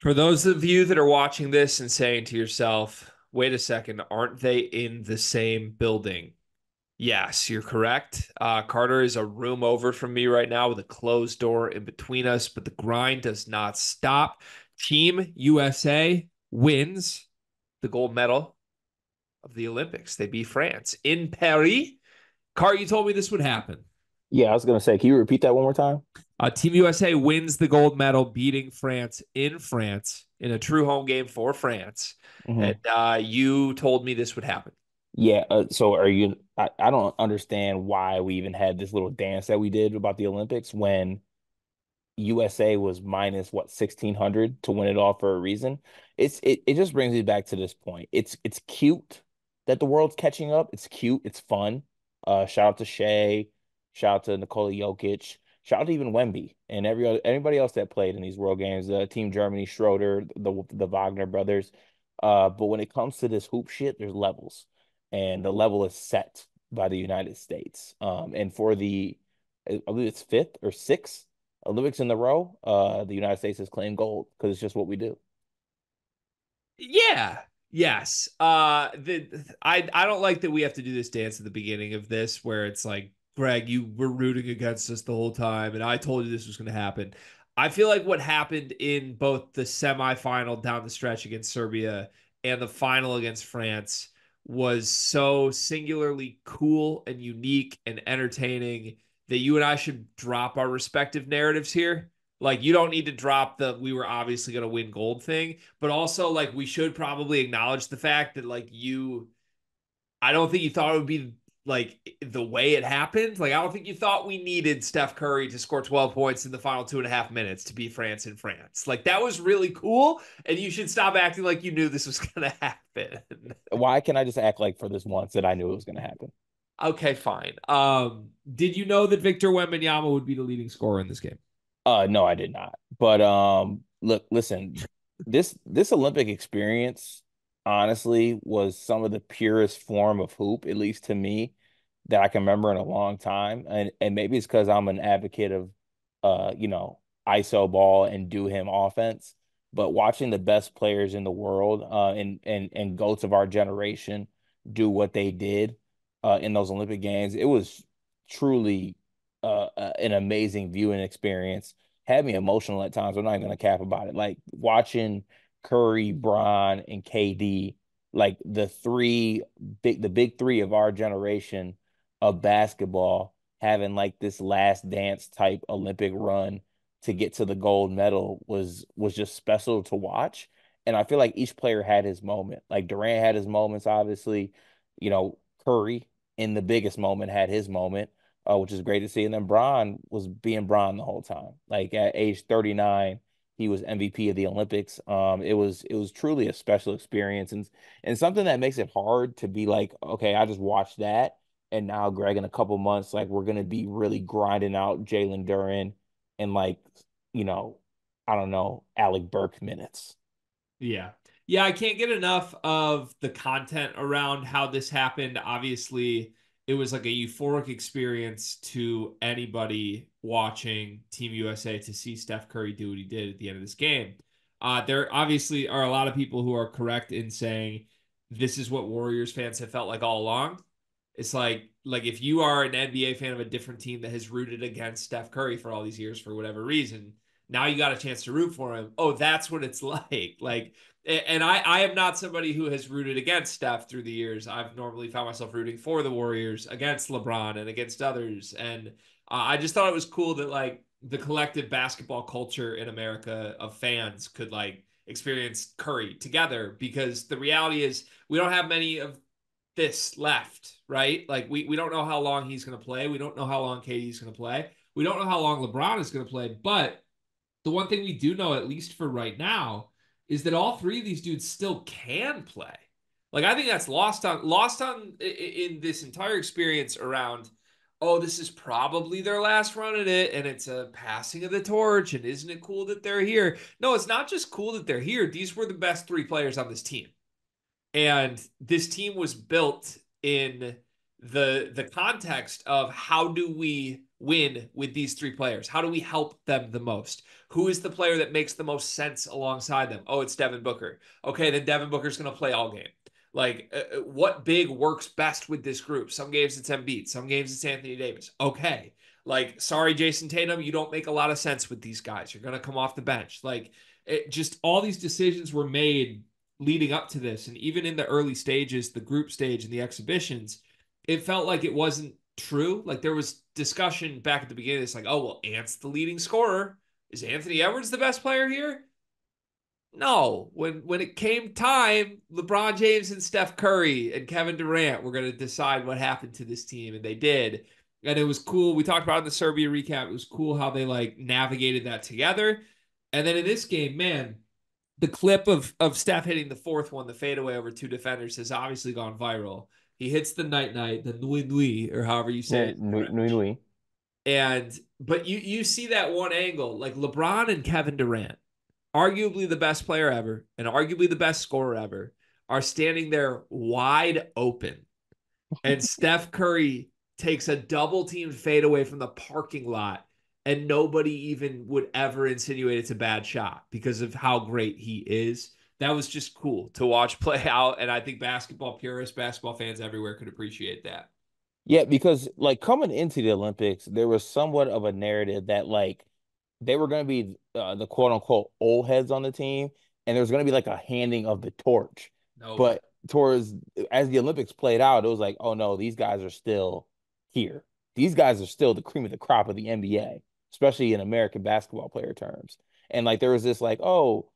For those of you that are watching this and saying to yourself, wait a second, aren't they in the same building? Yes, you're correct. Uh, Carter is a room over from me right now with a closed door in between us, but the grind does not stop. Team USA wins the gold medal of the Olympics. They beat France in Paris. Car, you told me this would happen. Yeah, I was gonna say, can you repeat that one more time? Uh, Team USA wins the gold medal, beating France in France in a true home game for France. Mm-hmm. And uh, you told me this would happen. Yeah. Uh, so are you? I, I don't understand why we even had this little dance that we did about the Olympics when USA was minus what sixteen hundred to win it all for a reason. It's it, it just brings me back to this point. It's it's cute that the world's catching up. It's cute. It's fun. Uh, shout out to Shai. Shout out to Nikola Jokic. Shout out to even Wemby and every other, anybody else that played in these World Games. Uh, Team Germany, Schroeder, the the Wagner brothers. Uh, but when it comes to this hoop shit, there's levels, and the level is set by the United States. Um, and for the, I believe it's fifth or sixth Olympics in the row, uh, the United States has claimed gold because it's just what we do. Yeah. Yes. Uh, the I I don't like that we have to do this dance at the beginning of this where it's like, Greg, you were rooting against us the whole time, and I told you this was going to happen. I feel like what happened in both the semifinal down the stretch against Serbia and the final against France was so singularly cool and unique and entertaining that you and I should drop our respective narratives here. Like you don't need to drop the we were obviously going to win gold thing, but also like we should probably acknowledge the fact that like you I don't think you thought it would be like the way it happened. Like I don't think you thought we needed Steph Curry to score 12 points in the final two and a half minutes to beat France in France. Like that was really cool. And you should stop acting like you knew this was gonna happen. Why can I just act like for this once that I knew it was gonna happen? Okay, fine. Um, did you know that Victor Wembanyama would be the leading scorer in this game? Uh, no, I did not. But um, look, listen, this this Olympic experience, honestly, was some of the purest form of hoop, at least to me, that I can remember in a long time. And and maybe it's because I'm an advocate of, uh, you know, ISO ball and do him offense. But watching the best players in the world, uh, and and and goats of our generation do what they did uh, in those Olympic Games. It was truly uh, an amazing viewing experience. Had me emotional at times. I'm not even going to cap about it. Like watching Curry, Bron, and KD, like the three big, the big three of our generation of basketball, having like this last dance type Olympic run to get to the gold medal was was just special to watch. And I feel like each player had his moment. Like Durant had his moments, obviously. You know, Curry in the biggest moment had his moment, uh, which is great to see. And then Bron was being Bron the whole time. Like at age 39, he was MVP of the Olympics. Um, it was it was truly a special experience and and something that makes it hard to be like, okay, I just watched that. And now, Greg, in a couple months, like we're gonna be really grinding out Jalen Duren and like, you know, I don't know, Alec Burks minutes. Yeah. Yeah, I can't get enough of the content around how this happened. Obviously, it was like a euphoric experience to anybody watching Team USA to see Steph Curry do what he did at the end of this game. Uh, there obviously are a lot of people who are correct in saying this is what Warriors fans have felt like all along. It's like like if you are an NBA fan of a different team that has rooted against Steph Curry for all these years for whatever reason, now you got a chance to root for him. Oh, that's what it's like. Like and I, I am not somebody who has rooted against Steph through the years. I've normally found myself rooting for the Warriors against LeBron and against others. And uh, I just thought it was cool that like the collective basketball culture in America of fans could like experience Curry together because the reality is we don't have many of this left, right? Like we, we don't know how long he's going to play. We don't know how long KD's going to play. We don't know how long LeBron is going to play. But the one thing we do know, at least for right now, is that all three of these dudes still can play. Like I think that's lost on lost on in this entire experience around. Oh, this is probably their last run at it, and it's a passing of the torch. And isn't it cool that they're here? No, it's not just cool that they're here. These were the best three players on this team, and this team was built in the the context of how do we win with these three players? How do we help them the most? Who is the player that makes the most sense alongside them? Oh, it's Devin Booker. Okay, then Devin Booker's going to play all game. Like, uh, uh, what big works best with this group? Some games it's Embiid, some games it's Anthony Davis. Okay. Like, sorry, Jayson Tatum, you don't make a lot of sense with these guys. You're going to come off the bench. Like, it just all these decisions were made leading up to this. And even in the early stages, the group stage and the exhibitions, it felt like it wasn't true. Like, there was discussion back at the beginning. It's like, oh, well, Ant's the leading scorer. Is Anthony Edwards the best player here? No, when when it came time, LeBron James and Steph Curry and Kevin Durant were going to decide what happened to this team, and they did. And it was cool. We talked about in the Serbia recap. It was cool how they like navigated that together. And then in this game, man, the clip of of Steph hitting the fourth one, the fadeaway over two defenders, has obviously gone viral. He hits the night night, the nui nui, or however you say yeah, it. Nui, nui. And but you you see that one angle, like LeBron and Kevin Durant arguably the best player ever and arguably the best scorer ever, are standing there wide open. And Steph Curry takes a double team fade away from the parking lot, and nobody even would ever insinuate it's a bad shot because of how great he is. That was just cool to watch play out. And I think basketball purists, basketball fans everywhere could appreciate that. Yeah, because like coming into the Olympics, there was somewhat of a narrative that like they were going to be uh, the quote unquote old heads on the team, and there was going to be like a handing of the torch. No. But towards as the Olympics played out, it was like, oh no, these guys are still here. These guys are still the cream of the crop of the NBA, especially in American basketball player terms. And like there was this like, oh,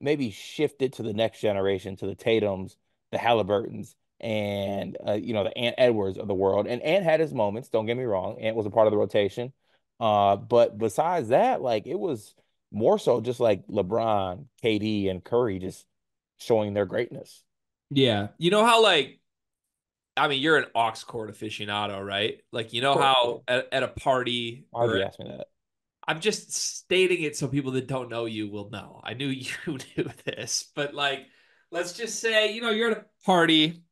maybe shift it to the next generation, to the Tatum's, the Halliburtons, and uh, you know the Ant Edwards of the world. And Ant had his moments. Don't get me wrong. Ant was a part of the rotation. Uh, but besides that, like it was more so just like LeBron, KD, and Curry just showing their greatness. Yeah. You know how like I mean, you're an aux cord aficionado, right? Like, you know how at, at a party. Why would you ask me that? I'm just stating it so people that don't know you will know. I knew you knew this, but like, let's just say, you know, you're at a party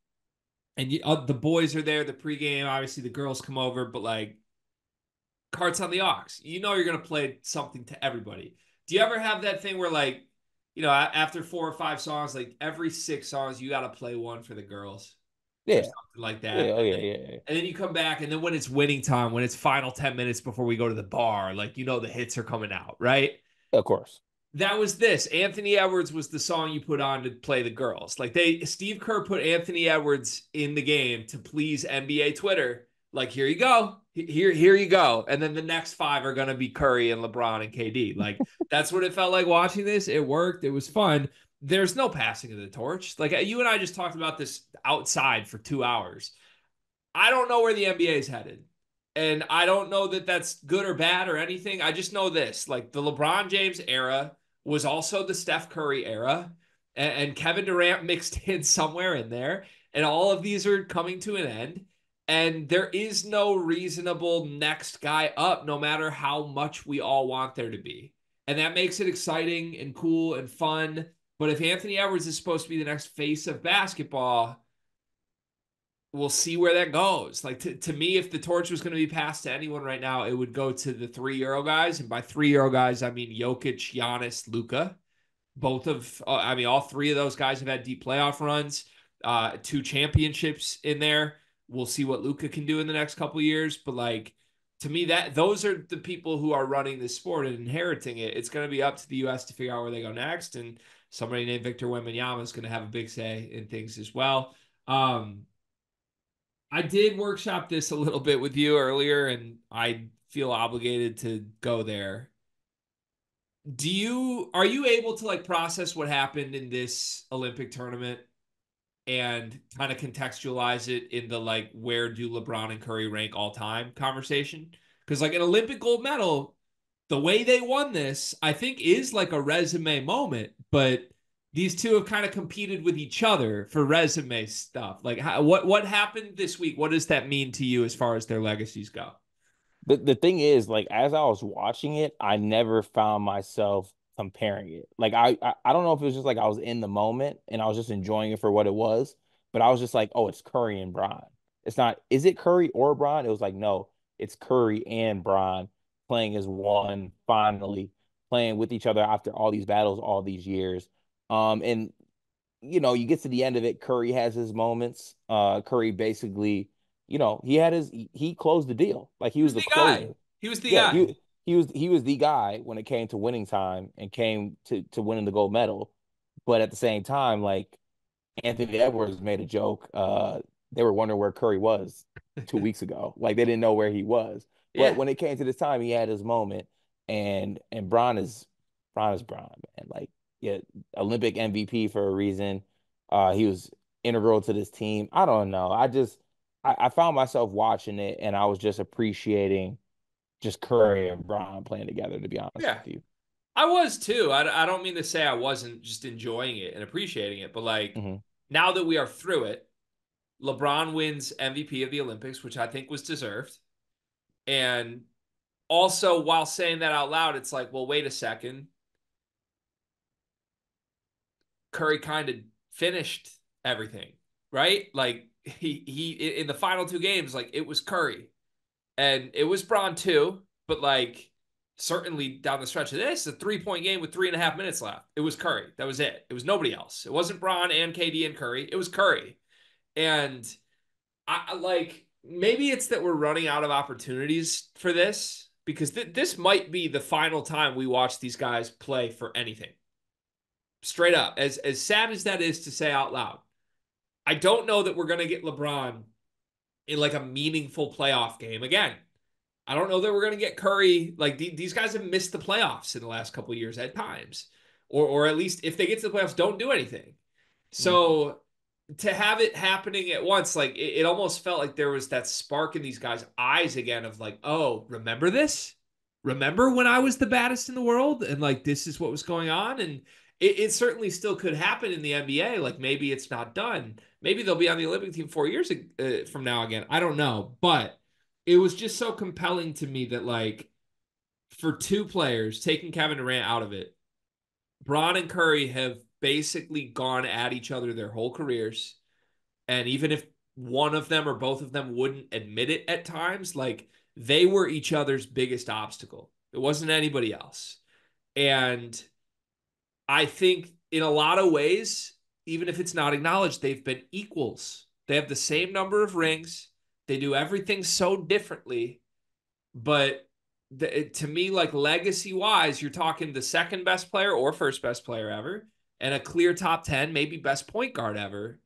and you, uh, the boys are there, the pregame, obviously the girls come over, but like, carts on the aux. You know, you're going to play something to everybody. Do you ever have that thing where like, you know, after four or five songs, like every six songs, you got to play one for the girls? Yeah. Something like that. Yeah, oh, yeah, yeah, yeah. And then you come back, and then when it's winning time, when it's final 10 minutes before we go to the bar, like, you know, the hits are coming out, right? Of course. That was this. Anthony Edwards was the song you put on to play the girls. Like, they, Steve Kerr put Anthony Edwards in the game to please NBA Twitter. Like, here you go here here you go and then the next five are going to be curry and lebron and kd like that's what it felt like watching this it worked it was fun there's no passing of the torch like uh, you and i just talked about this outside for two hours i don't know where the nba is headed and i don't know that that's good or bad or anything i just know this like the lebron james era was also the steph curry era and, and kevin durant mixed in somewhere in there and all of these are coming to an end and there is no reasonable next guy up, no matter how much we all want there to be. And that makes it exciting and cool and fun. But if Anthony Edwards is supposed to be the next face of basketball, we'll see where that goes. Like to, to me, if the torch was going to be passed to anyone right now, it would go to the three Euro guys. And by three Euro guys, I mean Jokic, Giannis, Luka. Both of, uh, I mean, all three of those guys have had deep playoff runs, uh, two championships in there. We'll see what Luka can do in the next couple years, but like to me that those are the people who are running this sport and inheriting it. It's going to be up to the US to figure out where they go next and somebody named Victor Wembanyama is going to have a big say in things as well. Um I did workshop this a little bit with you earlier and I feel obligated to go there. Do you are you able to like process what happened in this Olympic tournament and kind of contextualize it in the like where do LeBron and Curry rank all time conversation? Because like an Olympic gold medal, the way they won this, I think is like a resume moment, but these two have kind of competed with each other for resume stuff. Like how, what what happened this week? What does that mean to you as far as their legacies go? The the thing is, like as I was watching it, I never found myself comparing it. Like I, I, I don't know if it was just like I was in the moment and I was just enjoying it for what it was, but I was just like, oh, it's Curry and Bron. It's not. Is it Curry or Bron? It was like no, it's Curry and Bron playing as one finally, playing with each other after all these battles, all these years. Um, and you know, you get to the end of it, Curry has his moments. Uh, Curry basically, you know, he had his he closed the deal. Like he was, the, the guy. He was the Yeah, guy. he, he was he was the guy when it came to winning time and came to to winning the gold medal. But at the same time, like Anthony Edwards made a joke. Uh, they were wondering where Curry was two weeks ago. Like they didn't know where he was. Yeah. But when it came to this time, he had his moment. And and Bron is Bron is Bron, man. Like, yeah, Olympic MVP for a reason. Uh, he was integral to this team. I don't know. I just I, I found myself watching it and I was just appreciating just Curry and Bron playing together, to be honest Yeah. with you. I was too. I, I don't mean to say I wasn't just enjoying it and appreciating it, but like Mhm. now that we are through it, LeBron wins MVP of the Olympics, which I think was deserved. And also, while saying that out loud, it's like, well, wait a second. Curry kind of finished everything, right? Like he he in the final two games, like it was Curry, and it was Bron too, but like certainly down the stretch of this, a three point game with three and a half minutes left. It was Curry. That was it. It was nobody else. It wasn't Bron and KD and Curry. It was Curry. And I like maybe it's that we're running out of opportunities for this because th- this might be the final time we watch these guys play for anything. Straight up, as as sad as that is to say out loud, I don't know that we're gonna get LeBron in like a meaningful playoff game again. I don't know that we're going to get Curry. Like the, these guys have missed the playoffs in the last couple years at times, or or at least if they get to the playoffs, don't do anything. So mm-hmm. To have it happening at once, like it, it almost felt like there was that spark in these guys' eyes again of like, oh, remember this? Remember when I was the baddest in the world, and like this is what was going on, and it, it certainly still could happen in the NBA. Like maybe it's not done. Maybe they'll be on the Olympic team four years uh, from now again. I don't know, but it was just so compelling to me that like for two players taking Kevin Durant out of it, Bron and Curry have basically gone at each other their whole careers. And even if one of them or both of them wouldn't admit it at times, like they were each other's biggest obstacle. It wasn't anybody else. And I think in a lot of ways, even if it's not acknowledged, they've been equals. They have the same number of rings. They do everything so differently. But the, to me, like legacy wise, you're talking the second best player or first best player ever, and a clear top 10, maybe best point guard ever.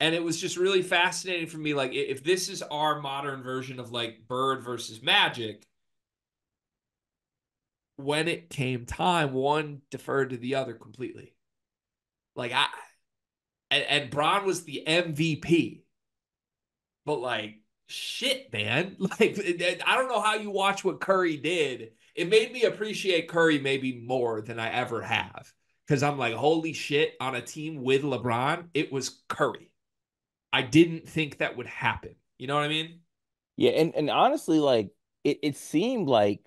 And it was just really fascinating for me. Like, if this is our modern version of like Bird versus Magic, when it came time, one deferred to the other completely. Like, I, and, and Bron was the MVP. But like, shit, man. Like, I don't know how you watch what Curry did. It made me appreciate Curry maybe more than I ever have. Because I'm like, holy shit, on a team with LeBron, it was Curry. I didn't think that would happen. You know what I mean? Yeah, and and honestly, like it, it seemed like,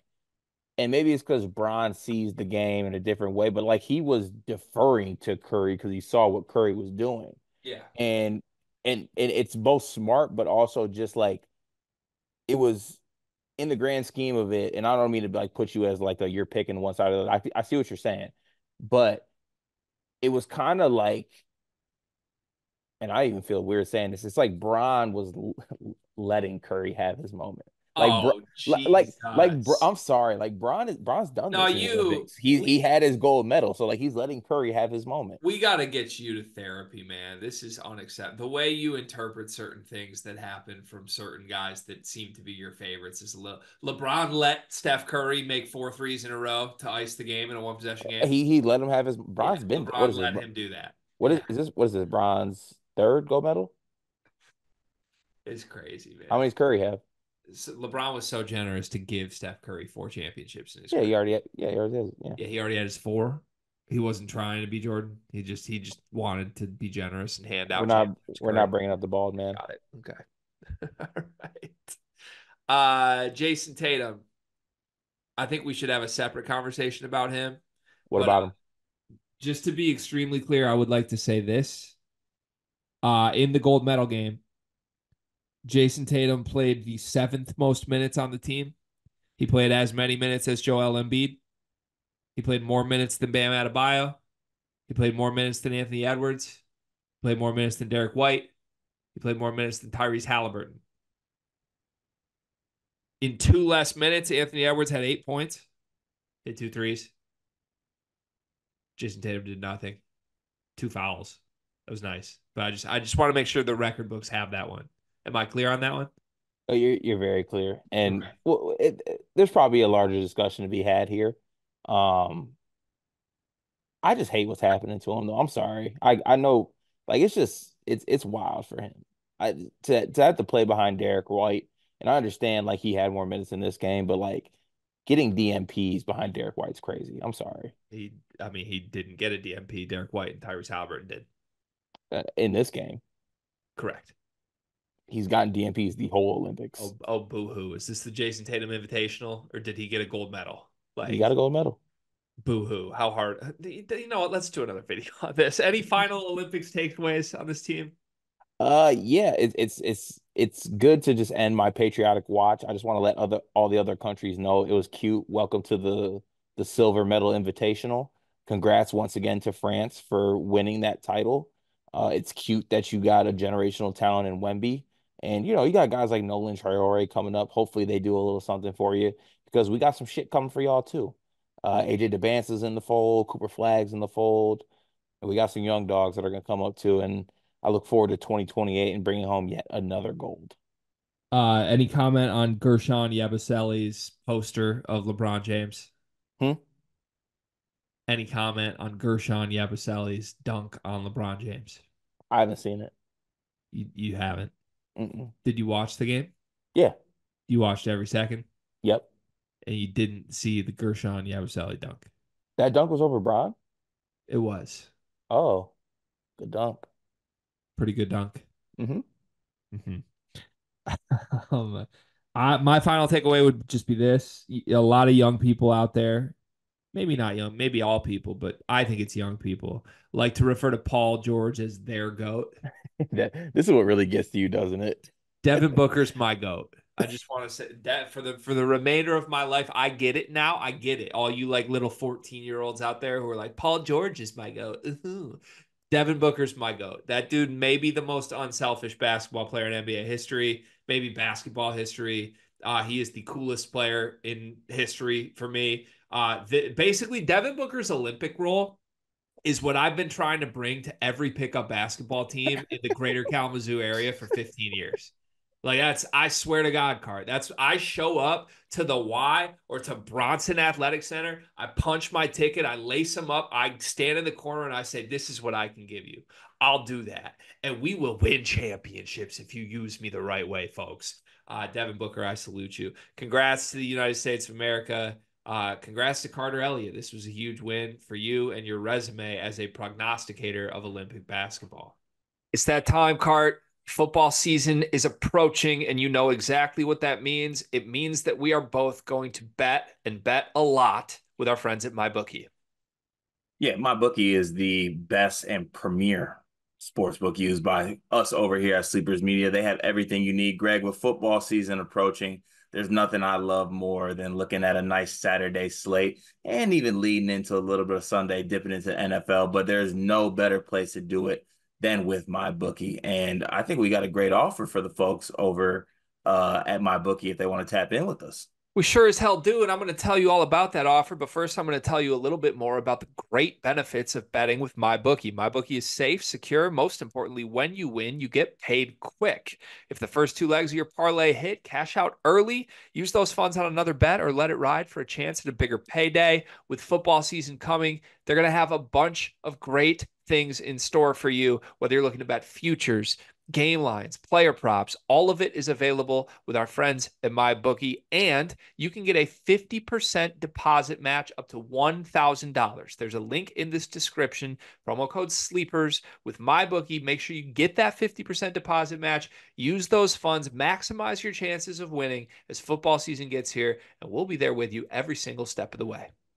and maybe it's because Bron sees the game in a different way, but like he was deferring to Curry because he saw what Curry was doing, Yeah. and and and it's both smart, but also just like it was in the grand scheme of it. And I don't mean to like put you as like a you're picking one side of the. I I see what you're saying, but it was kind of like and I even feel weird saying this. It's like Bron was letting Curry have his moment. Like, oh, Bro- like, like, Bro- I'm sorry. Like, Bron is Bron's done No, you- He we- he had his gold medal, so like he's letting Curry have his moment. we got to get you to therapy, man. This is unacceptable. The way you interpret certain things that happen from certain guys that seem to be your favorites is a little. LeBron let Steph Curry make four threes in a row to ice the game in a one possession game. He he let him have his. Bron's Yeah, been. LeBron What is let this? him do that. What is, is this? What is this? Bron's third gold medal? It's crazy, man. How many's Curry have? LeBron was so generous to give Steph Curry four championships in his Yeah, career. he already. Had, yeah, he already has. Yeah. Yeah, he already had his four. He wasn't trying to be Jordan. He just he just wanted to be generous and hand out. We're not. We're not bringing up the bald man. Got it. Okay. All right. Uh, Jayson Tatum. I think we should have a separate conversation about him. What But, about uh, him? Just to be extremely clear, I would like to say this. Uh, in the gold medal game, Jayson Tatum played the seventh most minutes on the team. He played as many minutes as Joel Embiid. He played more minutes than Bam Adebayo. He played more minutes than Anthony Edwards. He played more minutes than Derrick White. He played more minutes than Tyrese Halliburton. In two less minutes, Anthony Edwards had eight points, hit two threes. Jayson Tatum did nothing. Two fouls. That was nice. But I just I just want to make sure the record books have that one. Am I clear on that one? Oh, you're you're very clear, and okay. well, it, it, there's probably a larger discussion to be had here. Um, I just hate what's happening to him, though. I'm sorry. I I know, like it's just it's it's wild for him. I to to have to play behind Derrick White, and I understand like he had more minutes in this game, but like getting DMPs behind Derrick White's crazy. I'm sorry. He, I mean, he didn't get a DMP. Derrick White and Tyrese Halliburton did uh, in this game. Correct he's gotten DMPs the whole Olympics. Oh, oh boo hoo. Is this the Jayson Tatum Invitational or did he get a gold medal? Like, he got a gold medal. Boo hoo. How hard? You know what? Let's do another video on this. Any final Olympics takeaways on this team? Uh, yeah, it, it's it's it's good to just end my patriotic watch. I just want to let other all the other countries know it was cute. Welcome to the the silver medal invitational. Congrats once again to France for winning that title. Uh, it's cute that you got a generational talent in Wemby. And you know, you got guys like Nolan Traore coming up. Hopefully, they do a little something for you because we got some shit coming for y'all too. Uh, AJ Dybantsa is in the fold. Cooper Flagg's in the fold. And we got some young dogs that are going to come up too. And I look forward to 2028 and bringing home yet another gold. Uh, any comment on Guerschon Yabusele's poster of LeBron James? Hmm? Any comment on Guerschon Yabusele's dunk on LeBron James? I haven't seen it. You you haven't? Mm-mm. Did you watch the game? Yeah. You watched every second? Yep. And you didn't see the Guerschon Yabusele dunk? That dunk was over Broad? It was. Oh, good dunk. Pretty good dunk. Mm-hmm. Mm-hmm. um, I, my final takeaway would just be this: a lot of young people out there, maybe not young, maybe all people, but I think it's young people like to refer to Paul George as their goat. this is what really gets to you, doesn't it? Devin Booker's my goat. I just want to say that for the for the remainder of my life, I get it now. I get it. All you like little 14 year olds out there who are like, Paul George is my goat. Ooh. Devin Booker's my goat. That dude may be the most unselfish basketball player in NBA history, maybe basketball history. Uh, he is the coolest player in history for me. Uh, the, basically, Devin Booker's Olympic role is what I've been trying to bring to every pickup basketball team in the greater Kalamazoo area for 15 years. Like that's I swear to God, card. That's I show up to the Y or to Bronson Athletic Center. I punch my ticket, I lace them up, I stand in the corner and I say, This is what I can give you. I'll do that. And we will win championships if you use me the right way, folks. Uh, Devin Booker, I salute you. Congrats to the United States of America. Uh, congrats to Carter Elliott. This was a huge win for you and your resume as a prognosticator of Olympic basketball. It's that time, Cart. Football season is approaching, and you know exactly what that means. It means that we are both going to bet and bet a lot with our friends at MyBookie. Yeah, MyBookie is the best and premier sports book used by us over here at Sleepers Media. They have everything you need, Greg, with football season approaching there's nothing I love more than looking at a nice Saturday slate and even leading into a little bit of Sunday, dipping into NFL. But there's no better place to do it than with MyBookie. And I think we got a great offer for the folks over uh, at MyBookie if they want to tap in with us. We sure as hell do. And I'm going to tell you all about that offer. But first, I'm going to tell you a little bit more about the great benefits of betting with MyBookie. MyBookie is safe, secure. Most importantly, when you win, you get paid quick. If the first two legs of your parlay hit, cash out early, use those funds on another bet, or let it ride for a chance at a bigger payday. With football season coming, they're going to have a bunch of great things in store for you, whether you're looking to bet futures, game lines, player props, all of it is available with our friends at MyBookie. And you can get a 50% deposit match up to $1,000. There's a link in this description, promo code SLEEPERS with MyBookie. Make sure you get that 50% deposit match. Use those funds, maximize your chances of winning as football season gets here, and we'll be there with you every single step of the way.